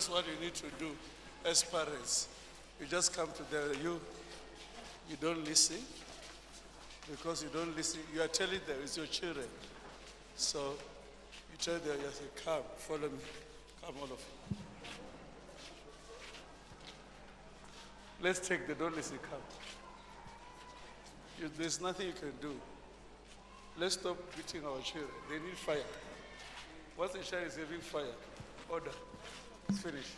that's what you need to do as parents. You just come to them, you, you don't listen. Because you don't listen, you are telling them it's your children. So you tell them, you say, come, follow me. Come, all of you. Let's take the don't listen, come. You, there's nothing you can do. Let's stop beating our children. They need fire. Once a child is having fire, order. It's finished.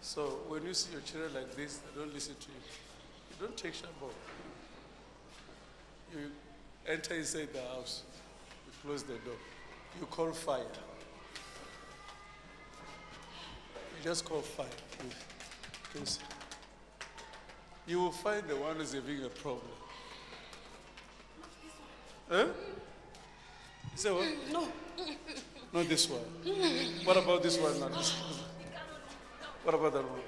So when you see your children like this, they don't listen to you. You don't take shampoo. You enter inside the house, you close the door, you call fire. Just call fire. You, because you will find the one who's having a problem. Huh? You say what? No. Not this one. What about this one? Not this one. What about that one?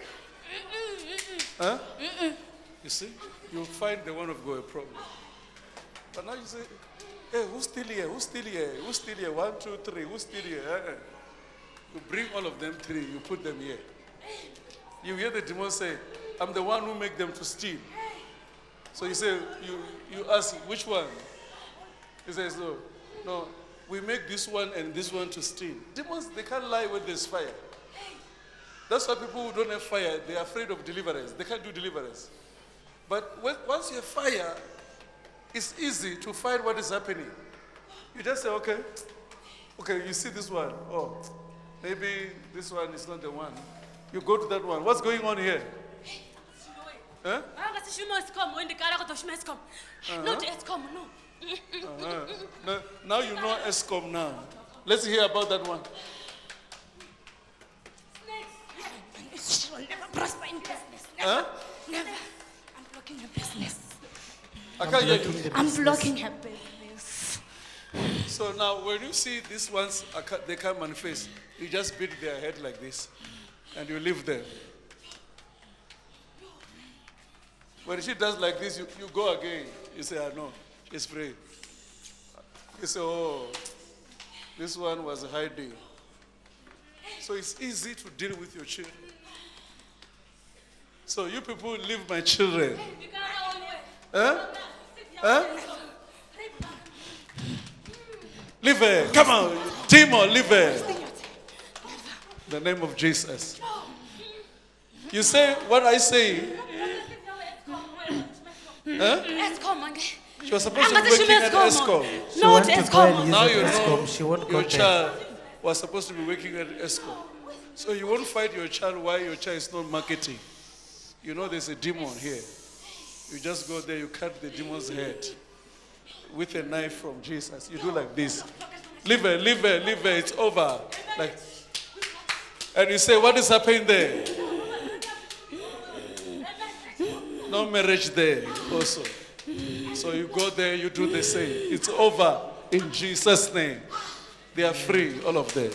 Huh? You see? You'll find the one who've got a problem. But now you say, hey, who's still here? Who's still here? Who's still here? One, two, three. Who's still here? Uh-uh. You bring all of them three, you put them here. You hear the demon say, I'm the one who make them to steal. So you say, you, you ask, which one? He says, no, no, we make this one and this one to steal. Demons, they can't lie when there's fire. That's why people who don't have fire, they're afraid of deliverance. They can't do deliverance. But when, once you have fire, it's easy to find what is happening. You just say, okay, okay, you see this one. Oh, maybe this one is not the one. You go to that one. What's going on here? Huh? anga sishumo escom wendikala kodwa ushuma escom not escom no Uh-huh. Now, now you know Eskom now. Let's hear about that one. She will never prosper in business never Huh? never i'm blocking her business I can't hear you. i'm blocking her business So now, when you see these ones, they can't manifest, you just beat their head like this, and you leave them. When she does like this, you, you go again. You say, ah, no, she's free. You say, oh, this one was hiding. So it's easy to deal with your children. So you people leave my children. Huh? Huh? Leave her. Come on. Timo, leave her. In the name of Jesus. You say what I say. Huh? She was supposed to be working at sishumo Eskom. escom She not wants to go escom Now you know She won't go your there. child was supposed to be working at Eskom. So you won't fight your child while your child is not marketing. You know there's a demon here. You just go there, you cut the demon's head with a knife from Jesus. You do like this. Leave her, leave her, leave her, it's over. Like, and you say, what is happening there? No marriage there also. So you go there, you do the same. It's over in Jesus' name. They are free, all of them.